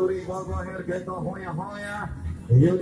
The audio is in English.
logo a ergueta ronha, ronha. E eu